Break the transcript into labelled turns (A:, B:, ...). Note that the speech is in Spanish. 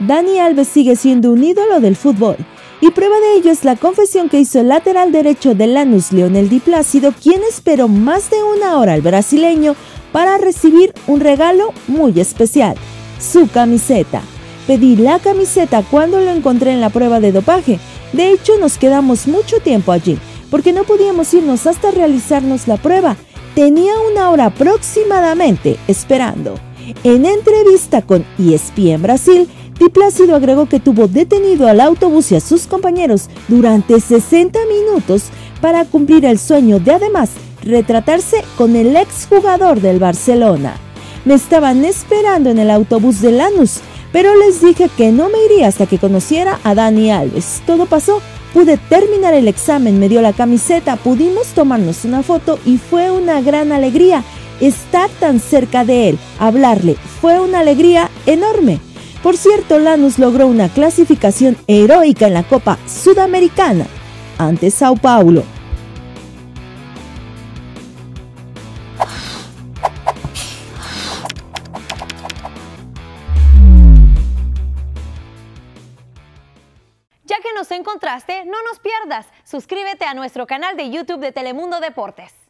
A: Dani Alves sigue siendo un ídolo del fútbol. Y prueba de ello es la confesión que hizo el lateral derecho de Lanús, Leonel Di Plácido, quien esperó más de una hora al brasileño para recibir un regalo muy especial, su camiseta. Pedí la camiseta cuando lo encontré en la prueba de dopaje. De hecho, nos quedamos mucho tiempo allí, porque no podíamos irnos hasta realizarnos la prueba. Tenía una hora aproximadamente esperando. En entrevista con ESPN Brasil, Di Plácido agregó que tuvo detenido al autobús y a sus compañeros durante 60 minutos para cumplir el sueño de además retratarse con el exjugador del Barcelona. Me estaban esperando en el autobús de Lanús, pero les dije que no me iría hasta que conociera a Dani Alves. Todo pasó, pude terminar el examen, me dio la camiseta, pudimos tomarnos una foto y fue una gran alegría estar tan cerca de él, hablarle, fue una alegría enorme. Por cierto, Lanús logró una clasificación heroica en la Copa Sudamericana ante Sao Paulo.
B: Ya que nos encontraste, no nos pierdas. Suscríbete a nuestro canal de YouTube de Telemundo Deportes.